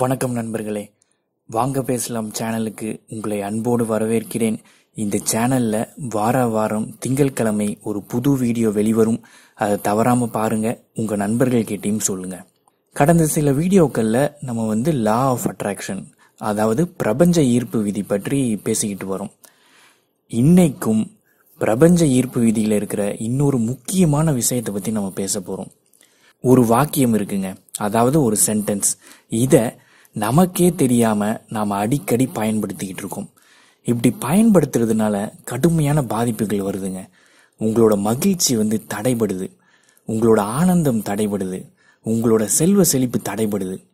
வணக்கம் நண்பர்களே. வாங்க பேசலாம் சேனலுக்கு. உங்களை அன்போடு வரவேற்கிறேன். இந்த சேனலில் வார வாரம் திங்கட்கிழமை ஒரு புது வீடியோ வெளிவரும். அதை தவறாமல் பாருங்கள் உங்கள் நண்பர்கள் கிட்டயும் சொல்லுங்கள் கடந்த சில வீடியோக்களில் நம்ம வந்து லா ஆஃப் அட்ராக்ஷன் அதாவது பிரபஞ்ச ஈர்ப்பு விதி பற்றி பேசிக்கிட்டு வரோம். இன்னைக்கும் பிரபஞ்ச ஈர்ப்பு விதியில் இருக்கிற இன்னொரு முக்கியமான விஷயத்தை பற்றி நம்ம பேச போகிறோம் ஒரு வாக்கியம் இருக்குங்க. அதாவது ஒரு சென்டென்ஸ் இதை நமக்கே தெரியாம நாம அடிக்கடி பயன்படுத்திக்கிட்டு இருக்கோம். இப்படி பயன்படுத்துறதுனால கடுமையான பாதிப்புகள் வருதுங்க. உங்களோட மகிழ்ச்சி வந்து தடைபடுது. உங்களோட ஆனந்தம் தடைபடுது. உங்களோட செல்வ செழிப்பு தடைபடுது.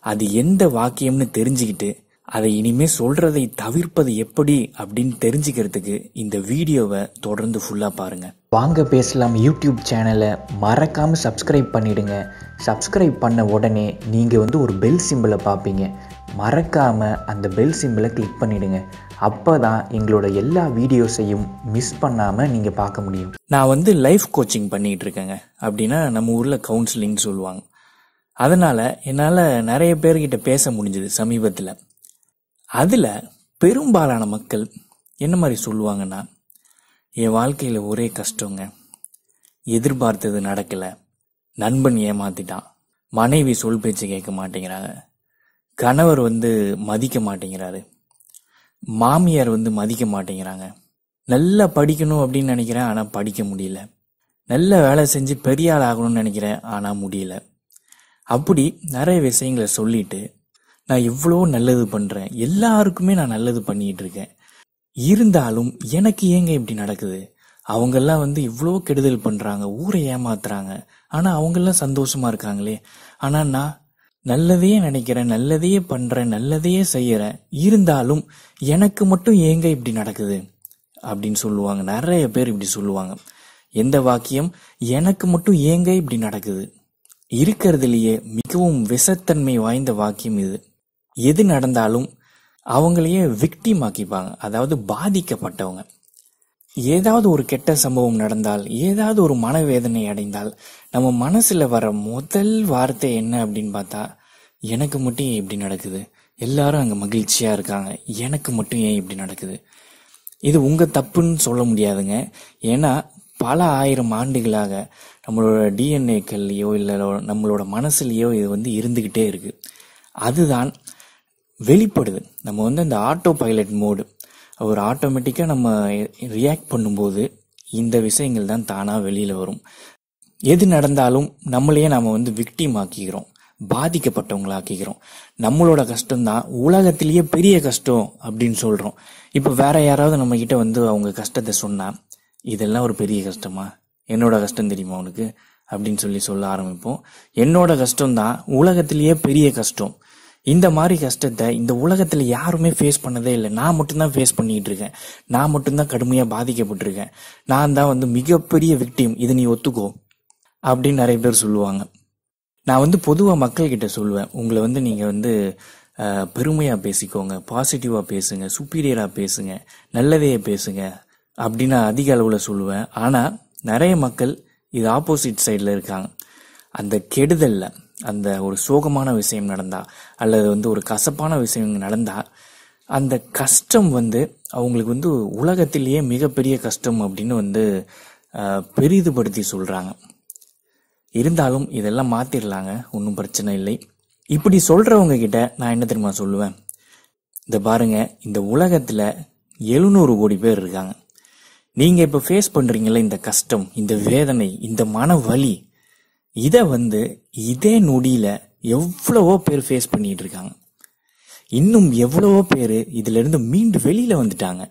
அது எந்த வாக்கியம்னு தெரிஞ்சுக்கிட்டு அதை இனிமே சொல்றதை தவிர்ப்பது எப்படி அப்படின்னு தெரிஞ்சுக்கிறதுக்கு இந்த வீடியோவை தொடர்ந்து ஃபுல்லா பாருங்க. வாங்க பேசலாம் யூடியூப் சேனலை மறக்காமல் சப்ஸ்கிரைப் பண்ணிடுங்க. சப்ஸ்கிரைப் பண்ண உடனே நீங்கள் வந்து ஒரு பெல் சிம்பிளை பார்ப்பீங்க. மறக்காமல் அந்த பெல் சிம்பிளை கிளிக் பண்ணிடுங்க. அப்போ தான் எங்களோட எல்லா வீடியோஸையும் மிஸ் பண்ணாமல் நீங்கள் பார்க்க முடியும். நான் வந்து லைஃப் கோச்சிங் பண்ணிட்டு இருக்கேங்க. அப்படின்னா நம்ம ஊர்ல கவுன்சிலிங் சொல்லுவாங்க. அதனால என்னால நிறைய பேர்கிட்ட பேச முடிஞ்சது சமீபத்துல. அதில் பெரும்பாலான மக்கள் என்ன மாதிரி சொல்லுவாங்கன்னா என் வாழ்க்கையில் ஒரே கஷ்டங்க. எதிர்பார்த்தது நடக்கலை. நண்பன் ஏமாத்திட்டான். மனைவி சொல் பேச்சு கேட்க மாட்டேங்கிறாங்க. கணவர் வந்து மதிக்க மாட்டேங்கிறாரு. மாமியார் வந்து மதிக்க மாட்டேங்கிறாங்க. நல்லா படிக்கணும் அப்படின்னு நினைக்கிறேன் ஆனால் படிக்க முடியல. நல்ல வேலை செஞ்சு பெரிய ஆள் ஆகணும்னு நினைக்கிறேன் ஆனால் முடியல. அப்படி நிறைய விஷயங்களை சொல்லிட்டு நான் எவ்வளோ நல்லது பண்ணுறேன் எல்லாருக்குமே நான் நல்லது பண்ணிகிட்டு இருக்கேன் இருந்தாலும் எனக்கு ஏங்க இப்படி நடக்குது? அவங்கெல்லாம் வந்து இவ்வளோ கெடுதல் பண்ணுறாங்க ஊரை ஏமாத்துறாங்க. ஆனால் அவங்கெல்லாம் சந்தோஷமா இருக்காங்களே. ஆனால் நான் நல்லதையே நினைக்கிறேன் நல்லதையே பண்ணுறேன் நல்லதையே செய்கிறேன் இருந்தாலும் எனக்கு மட்டும் ஏங்க இப்படி நடக்குது? அப்படின்னு சொல்லுவாங்க. நிறைய பேர் இப்படி சொல்லுவாங்க. எந்த வாக்கியம்? எனக்கு மட்டும் ஏங்க இப்படி நடக்குது? இருக்கிறதுலேயே மிகவும் விஷத்தன்மை வாய்ந்த வாக்கியம் இது. எது நடந்தாலும் அவங்களையே விக்டிமாக்கிப்பாங்க அதாவது பாதிக்கப்பட்டவங்க. ஏதாவது ஒரு கெட்ட சம்பவம் நடந்தால் ஏதாவது ஒரு மனவேதனை அடைந்தால் நம்ம மனசுல வர முதல் வார்த்தை என்ன அப்படின்னு பார்த்தா எனக்கு மட்டும் ஏன் இப்படி நடக்குது? எல்லாரும் அங்க மகிழ்ச்சியா இருக்காங்க. எனக்கு மட்டும் ஏன் இப்படி நடக்குது? இது உங்க தப்புன்னு சொல்ல முடியாதுங்க. ஏன்னா பல ஆயிரம் ஆண்டுகளாக நம்மளோட டிஎன்ஏக்கள்லையோ இல்லை நம்மளோட மனசுலயோ இது வந்து இருந்துகிட்டே இருக்கு. அதுதான் வெளிப்படுது. நம்ம வந்து அந்த ஆட்டோ பைலட் மோடு ஒரு ஆட்டோமேட்டிக்காக நம்ம ரியாக்ட் பண்ணும்போது இந்த விஷயங்கள் தான் தானாக வெளியில் வரும். எது நடந்தாலும் நம்மளையே நாம் வந்து விக்டிம் ஆக்கிக்கிறோம் பாதிக்கப்பட்டவங்களாக்கிக்கிறோம். நம்மளோட கஷ்டம்தான் உலகத்திலேயே பெரிய கஷ்டம் அப்படின்னு சொல்கிறோம் இப்போ வேற யாராவது நம்மக்கிட்ட வந்து அவங்க கஷ்டத்தை சொன்னால் இதெல்லாம் ஒரு பெரிய கஷ்டமா? என்னோட கஷ்டம் தெரியுமா உனக்கு? அப்படின்னு சொல்லி சொல்ல ஆரம்பிப்போம். என்னோட கஷ்டம் தான் உலகத்திலேயே பெரிய கஷ்டம். இந்த மாதிரி கஷ்டத்தை இந்த உலகத்தில் யாருமே ஃபேஸ் பண்ணதே இல்லை. நான் மட்டும்தான் ஃபேஸ் பண்ணிகிட்டு இருக்கேன். நான் மட்டும்தான் கடுமையாக பாதிக்கப்பட்டிருக்கேன். நான் தான் வந்து மிகப்பெரிய விக்டிம் இதை நீ ஒத்துக்கோ. அப்படின்னு நிறைய பேர் சொல்லுவாங்க. நான் வந்து பொதுவாக மக்கள்கிட்ட சொல்லுவேன். உங்களை வந்து நீங்கள் வந்து பெருமையாக பேசிக்கோங்க. பாசிட்டிவாக பேசுங்க. சுப்பீரியராக பேசுங்க. நல்லதையே பேசுங்க. அப்படின்னு அதிக அளவில் சொல்லுவேன். ஆனால் நிறைய மக்கள் இது ஆப்போசிட் சைடில் இருக்காங்க. அந்த கெடுதலில் அந்த ஒரு சோகமான விஷயம் நடந்தா அல்லது வந்து ஒரு கசப்பான விஷயம் நடந்தா அந்த கஷ்டம் வந்து அவங்களுக்கு வந்து உலகத்திலேயே மிகப்பெரிய கஷ்டம் அப்படின்னு வந்து பெரிதுபடுத்தி சொல்கிறாங்க இருந்தாலும் இதெல்லாம் மாத்திரலாங்க ஒன்றும் பிரச்சனை இல்லை. இப்படி சொல்கிறவங்க கிட்ட நான் என்ன தெரியுமா சொல்லுவேன்? இந்த பாருங்க இந்த உலகத்தில் எழுநூறு கோடி பேர் இருக்காங்க. நீங்கள் இப்போ ஃபேஸ் பண்ணுறீங்களே இந்த கஷ்டம் இந்த வேதனை இந்த மன வலி இதை வந்து இதே நொடியில எவ்வளவோ பேர் ஃபேஸ் பண்ணிட்டு இருக்காங்க. இன்னும் எவ்வளவோ பேர் இதுல இருந்து மீண்டு வெளியில வந்துட்டாங்க.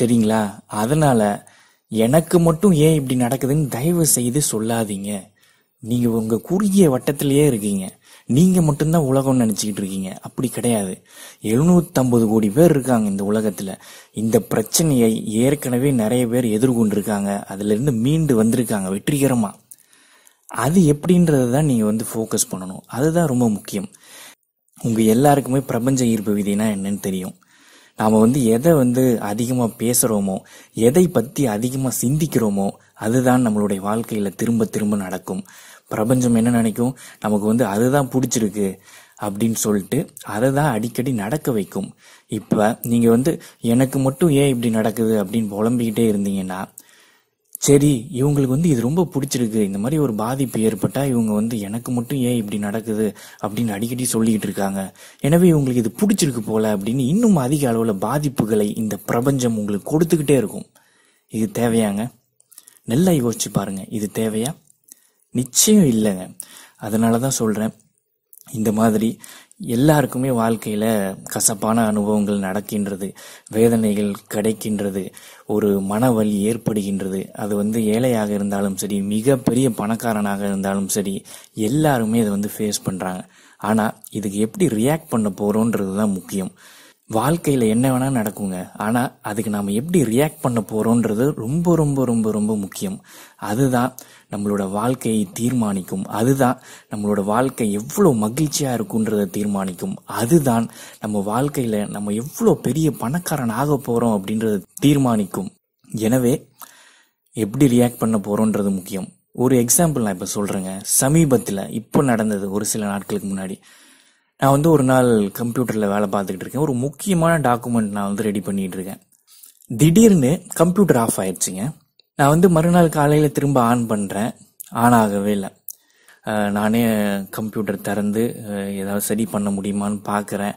சரிங்களா? அதனால எனக்கு மட்டும் ஏன் இப்படி நடக்குதுன்னு தயவு செய்து சொல்லாதீங்க. நீங்க உங்க குறுகிய வட்டத்திலேயே இருக்கீங்க. நீங்க மட்டும்தான் உலகம்னு நினைச்சுக்கிட்டு இருக்கீங்க. அப்படி கிடையாது. 750 கோடி பேர் இருக்காங்க இந்த உலகத்துல. இந்த பிரச்சனையை ஏற்கனவே நிறைய பேர் எதிர்கொண்டிருக்காங்க. அதுல இருந்து மீண்டு வந்திருக்காங்க வெற்றிகரமா. அது எப்படின்றத தான் நீங்கள் வந்து ஃபோக்கஸ் பண்ணணும். அதுதான் ரொம்ப முக்கியம். உங்கள் எல்லாருக்குமே பிரபஞ்ச ஈர்ப்பு விதினா என்னன்னு தெரியும். நாம் வந்து எதை வந்து அதிகமாக பேசுகிறோமோ எதை பற்றி அதிகமாக சிந்திக்கிறோமோ அதுதான் நம்மளுடைய வாழ்க்கையில் திரும்ப திரும்ப நடக்கும். பிரபஞ்சம் என்ன நினைக்கும்? நமக்கு வந்து அதுதான் பிடிச்சிருக்கு அப்படின்னு சொல்லிட்டு அதை தான் அடிக்கடி நடக்க வைக்கும். இப்போ நீங்கள் வந்து எனக்கு மட்டும் ஏன் இப்படி நடக்குது அப்படின்னு புலம்பிக்கிட்டே இருந்தீங்கன்னா சரி இவங்களுக்கு வந்து இது ரொம்ப பிடிச்சிருக்கு. இந்த மாதிரி ஒரு பாதிப்பு ஏற்பட்டால் இவங்க வந்து எனக்கு மட்டும் ஏன் இப்படி நடக்குது அப்படின்னு அடிக்கடி சொல்லிக்கிட்டு இருக்காங்க. எனவே இவங்களுக்கு இது பிடிச்சிருக்கு போல அப்படின்னு இன்னும் அதிக அளவில் பாதிப்புகளை இந்த பிரபஞ்சம் உங்களுக்கு கொடுத்துக்கிட்டே இருக்கும். இது தேவையாங்க? நல்லா யோசிச்சு பாருங்க. இது தேவையா? நிச்சயம் இல்லைங்க. அதனால தான் சொல்கிறேன் இந்த மாதிரி எல்லாருக்குமே வாழ்க்கையில் கசப்பான அனுபவங்கள் நடக்கின்றது வேதனைகள் கிடைக்கின்றது ஒரு மனவலி ஏற்படுகின்றது. அது வந்து ஏழையாக இருந்தாலும் சரி மிகப்பெரிய பணக்காரனாக இருந்தாலும் சரி எல்லாருமே இதை வந்து ஃபேஸ் பண்ணுறாங்க ஆனால் இதுக்கு எப்படி ரியாக்ட் பண்ண போகிறோன்றது தான் முக்கியம். வாழ்க்கையில் என்ன வேணால் நடக்குங்க. ஆனால் அதுக்கு நாம் எப்படி ரியாக்ட் பண்ண போகிறோன்றது ரொம்ப ரொம்ப ரொம்ப ரொம்ப முக்கியம். அதுதான் நம்மளோட வாழ்க்கையை தீர்மானிக்கும். அதுதான் நம்மளோட வாழ்க்கை எவ்வளோ மகிழ்ச்சியாக இருக்குன்றதை தீர்மானிக்கும். அதுதான் நம்ம வாழ்க்கையில் நம்ம எவ்வளோ பெரிய பணக்காரன் ஆக போகிறோம் அப்படின்றத தீர்மானிக்கும். எனவே எப்படி ரியாக்ட் பண்ண போகிறோன்றது முக்கியம். ஒரு எக்ஸாம்பிள் நான் இப்போ சொல்கிறேங்க சமீபத்தில் இப்போ நடந்தது ஒரு சில நாட்களுக்கு முன்னாடி. நான் வந்து ஒரு நாள் கம்ப்யூட்டரில் வேலை பார்த்துக்கிட்டு இருக்கேன். ஒரு முக்கியமான டாக்குமெண்ட் நான் வந்து ரெடி பண்ணிகிட்டு இருக்கேன். திடீர்னு கம்ப்யூட்டர் ஆஃப் ஆயிடுச்சுங்க. நான் வந்து மறுநாள் காலையில் திரும்ப ஆன் பண்ணுறேன் ஆன் ஆகவே இல்லை. நானே கம்ப்யூட்டர் திறந்து ஏதாவது சரி பண்ண முடியுமான்னு பார்க்குறேன்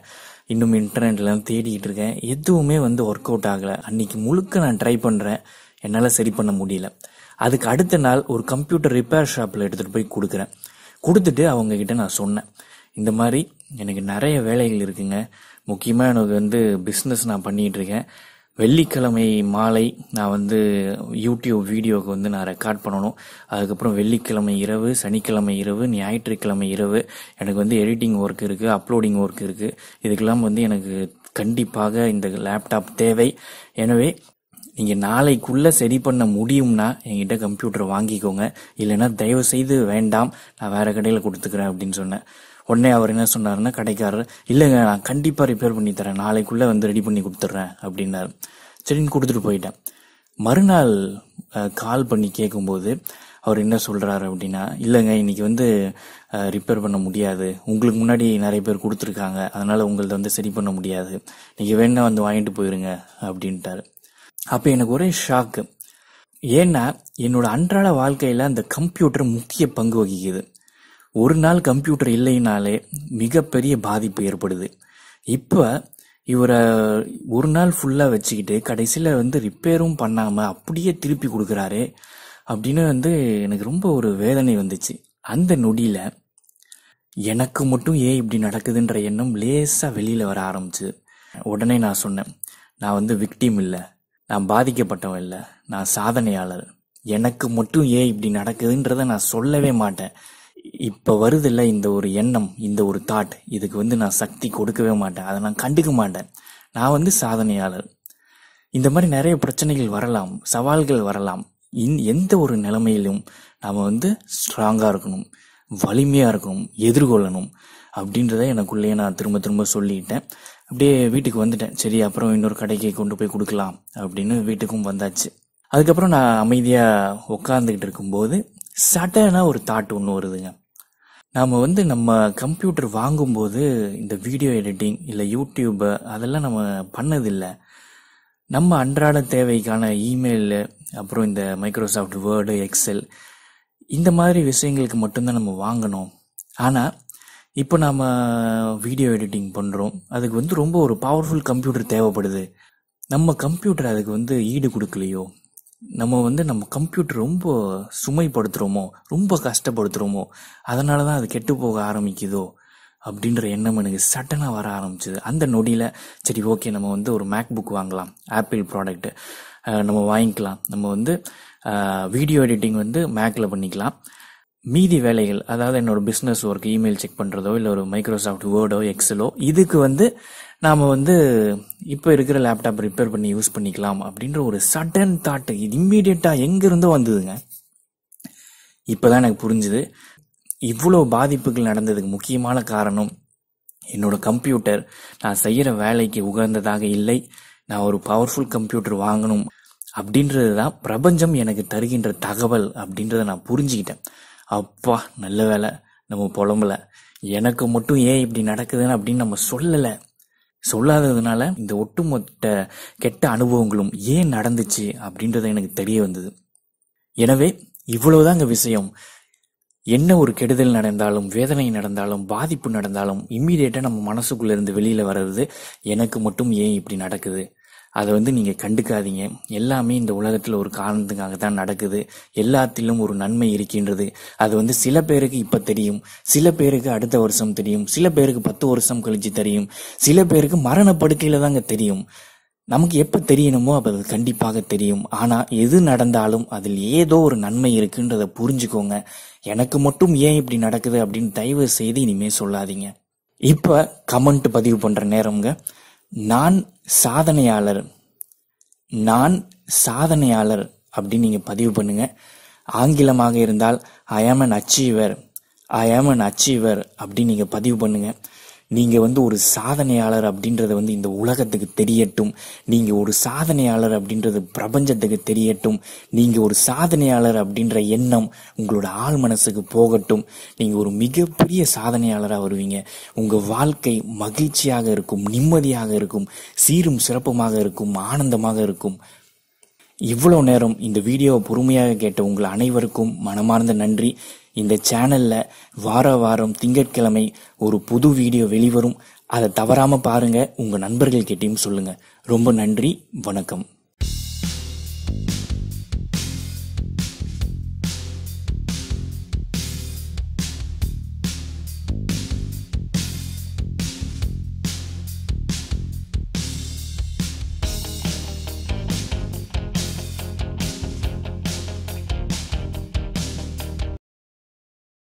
இன்னும் இன்டர்நெட்லாம் தேடிக்கிட்டு இருக்கேன். எதுவுமே வந்து ஒர்க் அவுட் ஆகலை. அன்னைக்கு முழுக்க நான் ட்ரை பண்ணுறேன் என்னால் சரி பண்ண முடியல. அதுக்கு அடுத்த நாள் ஒரு கம்ப்யூட்டர் ரிப்பேர் ஷாப்பில் எடுத்துகிட்டு போய் கொடுக்குறேன். கொடுத்துட்டு அவங்கக்கிட்ட நான் சொன்னேன். இந்த மாதிரி எனக்கு நிறைய வேலைகள் இருக்குங்க. முக்கியமாக எனக்கு வந்து பிஸ்னஸ் நான் பண்ணிகிட்ருக்கேன் வெள்ளிக்கிழமை மாலை நான் வந்து யூடியூப் வீடியோவுக்கு வந்து நான் ரெக்கார்ட் பண்ணணும். அதுக்கப்புறம் வெள்ளிக்கிழமை இரவு சனிக்கிழமை இரவு ஞாயிற்றுக்கிழமை இரவு எனக்கு வந்து எடிட்டிங் ஒர்க் இருக்குது அப்லோடிங் ஒர்க் இருக்குது இதுக்கெல்லாம் வந்து எனக்கு கண்டிப்பாக இந்த லேப்டாப் தேவை. எனவே நீங்கள் நாளைக்குள்ளே சரி பண்ண முடியும்னா என்கிட்ட கம்ப்யூட்டர் வாங்கிக்கோங்க. இல்லைன்னா தயவு செய்து வேண்டாம் நான் வேறு கடையில் கொடுத்துக்கிறேன் அப்படின்னு சொன்னேன். உடனே அவர் என்ன சொன்னாருன்னா கடைக்காரர் இல்லைங்க நான் கண்டிப்பாக ரிப்பேர் பண்ணி தரேன். நாளைக்குள்ளே வந்து ரெடி பண்ணி கொடுத்துட்றேன் அப்படின்னாரு. சரின்னு கொடுத்துட்டு போயிட்டேன். மறுநாள் கால் பண்ணி கேட்கும்போது அவர் என்ன சொல்கிறாரு அப்படின்னா இல்லைங்க இன்றைக்கி வந்து ரிப்பேர் பண்ண முடியாது. உங்களுக்கு முன்னாடி நிறைய பேர் கொடுத்துருக்காங்க. அதனால் உங்களது வந்து சரி பண்ண முடியாது. நீங்கள் வேணா வந்து வாங்கிட்டு போயிருங்க அப்படின்ட்டாரு. அப்போ எனக்கு ஒரே ஷாக்கு ஏன்னா என்னோட அன்றாட வாழ்க்கையில் அந்த கம்ப்யூட்டர் முக்கிய பங்கு வகிக்குது. ஒரு நாள் கம்ப்யூட்டர் இல்லைனாலே மிகப்பெரிய பாதிப்பு ஏற்படுது. இப்போ இவரை ஒரு நாள் ஃபுல்லாக வச்சுக்கிட்டு கடைசியில் வந்து ரிப்பேரும் பண்ணாமல் அப்படியே திருப்பி கொடுக்குறாரு அப்படின்னு வந்து எனக்கு ரொம்ப ஒரு வேதனை வந்துச்சு. அந்த நொடியில் எனக்கு மட்டும் ஏன் இப்படி நடக்குதுன்ற எண்ணம் லேசாக வெளியில் வர ஆரம்பிச்சு. உடனே நான் சொன்னேன் நான் வந்து விக்டிம் இல்லை நான் பாதிக்கப்பட்டவன் இல்லை நான் சாதனையாளர். எனக்கு மட்டும் ஏன் இப்படி நடக்குதுன்றத நான் சொல்லவே மாட்டேன். இப்போ வருதில்ல இந்த ஒரு எண்ணம் இந்த ஒரு தாட் இதுக்கு வந்து நான் சக்தி கொடுக்கவே மாட்டேன். அதை நான் கண்டுக்க மாட்டேன். நான் வந்து சாதனையாளர். இந்த மாதிரி நிறைய பிரச்சனைகள் வரலாம் சவால்கள் வரலாம். இன் எந்த ஒரு நிலைமையிலும் நாம் வந்து ஸ்ட்ராங்காக இருக்கணும் வலிமையாக இருக்கணும் எதிர்கொள்ளணும் அப்படின்றத எனக்குள்ளேயே நான் திரும்ப திரும்ப சொல்லிட்டேன். அப்படியே வீட்டுக்கு வந்துட்டேன். சரி அப்புறம் இன்னொரு கடைக்கு கொண்டு போய் கொடுக்கலாம் அப்படின்னு வீட்டுக்கும் வந்தாச்சு. அதுக்கப்புறம் நான் அமைதியாக உட்காந்துக்கிட்டு இருக்கும்போது சடனாக ஒரு தாட் ஒன்று வருதுங்க. நாம் வந்து நம்ம கம்ப்யூட்டர் வாங்கும்போது இந்த வீடியோ எடிட்டிங் இல்லை யூடியூப்பு அதெல்லாம் நம்ம பண்ணதில்லை. நம்ம அன்றாட தேவைக்கான இமெயிலு அப்புறம் இந்த மைக்ரோசாஃப்ட் வேர்டு எக்ஸல் இந்த மாதிரி விஷயங்களுக்கு மட்டும்தான் நம்ம வாங்கணும். ஆனால் இப்போ நாம் வீடியோ எடிட்டிங் பண்ணுறோம் அதுக்கு வந்து ரொம்ப ஒரு பவர்ஃபுல் கம்ப்யூட்டர் தேவைப்படுது. நம்ம கம்ப்யூட்டர் அதுக்கு வந்து ஈடு கொடுக்கலையோ? நம்ம வந்து நம்ம கம்ப்யூட்டர் ரொம்ப சுமைப்படுத்துகிறோமோ ரொம்ப கஷ்டப்படுத்துகிறோமோ அதனால தான் அது கெட்டு போக ஆரம்பிக்குதோ அப்படின்ற எண்ணம் எனக்கு சட்டனாக வர ஆரம்பிச்சது. அந்த நொடியில் சரி ஓகே நம்ம வந்து ஒரு மேக் புக் வாங்கலாம் ஆப்பிள் ப்ராடக்ட்டு நம்ம வாங்கிக்கலாம். நம்ம வந்து வீடியோ எடிட்டிங் வந்து மேக்கில் பண்ணிக்கலாம். மீதி வேலைகள் அதாவது என்னோட பிஸ்னஸ் ஒர்க் இமெயில் செக் பண்ணுறதோ இல்லை ஒரு மைக்ரோசாஃப்ட் வேர்டோ எக்ஸலோ இதுக்கு வந்து நாம் வந்து இப்போ இருக்கிற லேப்டாப் ரிப்பேர் பண்ணி யூஸ் பண்ணிக்கலாம் அப்படின்ற ஒரு சடன் தாட்டு இது இம்மீடியட்டாக எங்கேருந்தோ வந்ததுங்க. இப்போ தான் எனக்கு புரிஞ்சுது. இவ்வளோ பாதிப்புகள் நடந்ததுக்கு முக்கியமான காரணம் என்னோட கம்ப்யூட்டர் நான் செய்கிற வேலைக்கு உகந்ததாக இல்லை. நான் ஒரு பவர்ஃபுல் கம்ப்யூட்டர் வாங்கணும் அப்படின்றது தான் பிரபஞ்சம் எனக்கு தருகின்ற தகவல் அப்படின்றத நான் புரிஞ்சுக்கிட்டேன். அப்பா நல்ல வேலை. நம்ம புலம்பல. எனக்கு மட்டும் ஏன் இப்படி நடக்குதுன்னு அப்படின்னு நம்ம சொல்லலை. சொல்லாததுனால இந்த ஒட்டுமொத்த கெட்ட அனுபவங்களும் ஏன் நடந்துச்சு அப்படின்றது எனக்கு தெரிய வந்தது. எனவே இவ்வளவுதாங்க விஷயம். என்ன ஒரு கெடுதல் நடந்தாலும் வேதனை நடந்தாலும் பாதிப்பு நடந்தாலும் இம்மீடியட்டா நம்ம மனசுக்குள்ள இருந்து வெளியில வர்றது எனக்கு மட்டும் ஏன் இப்படி நடக்குது? அதை வந்து நீங்கள் கண்டுக்காதீங்க. எல்லாமே இந்த உலகத்தில் ஒரு காரணத்துக்காக தான் நடக்குது. எல்லாத்திலும் ஒரு நன்மை இருக்கின்றது. அது வந்து சில பேருக்கு இப்போ தெரியும். சில பேருக்கு அடுத்த வருஷம் தெரியும். சில பேருக்கு பத்து வருஷம் கழிச்சு தெரியும். சில பேருக்கு மரணப்படுக்கையில் தாங்க தெரியும். நமக்கு எப்போ தெரியணுமோ அப்போ அது கண்டிப்பாக தெரியும். ஆனால் எது நடந்தாலும் அதில் ஏதோ ஒரு நன்மை இருக்குன்றதை புரிஞ்சுக்கோங்க. எனக்கு மட்டும் ஏன் இப்படி நடக்குது அப்படின்னு தயவு செய்து இனிமேல் சொல்லாதீங்க. இப்போ கமெண்ட் பதிவு பண்ணுற நேரம்ங்க. நான் சாதனையாளர். நான் சாதனையாளர் அப்படின்னு நீங்கள் பதிவு பண்ணுங்க. ஆங்கிலமாக இருந்தால் ஐ ஆம் அன் அச்சீவர் ஐ ஆம் அன் அச்சீவர் அப்படின்னு நீங்கள் பதிவு பண்ணுங்கள் நீங்கள் வந்து ஒரு சாதனையாளர் அப்படின்றத வந்து இந்த உலகத்துக்கு தெரியட்டும். நீங்கள் ஒரு சாதனையாளர் அப்படின்றது பிரபஞ்சத்துக்கு தெரியட்டும். நீங்கள் ஒரு சாதனையாளர் அப்படின்ற எண்ணம் உங்களோட ஆள் மனசுக்கு போகட்டும். நீங்கள் ஒரு மிகப்பெரிய சாதனையாளராக வருவீங்க. உங்கள் வாழ்க்கை மகிழ்ச்சியாக இருக்கும் நிம்மதியாக இருக்கும் சீரும் சிறப்புமாக இருக்கும் ஆனந்தமாக இருக்கும். இவ்வளோ நேரம் இந்த வீடியோவை பொறுமையாக கேட்ட உங்கள் அனைவருக்கும் மனமார்ந்த நன்றி. இந்த சேனலில் வார வாரம் திங்கட்கிழமை ஒரு புது வீடியோ வெளிவரும். அதை தவறாமல் பாருங்கள் உங்கள் நண்பர்கள் கிட்டேயும் சொல்லுங்கள் ரொம்ப நன்றி. வணக்கம்.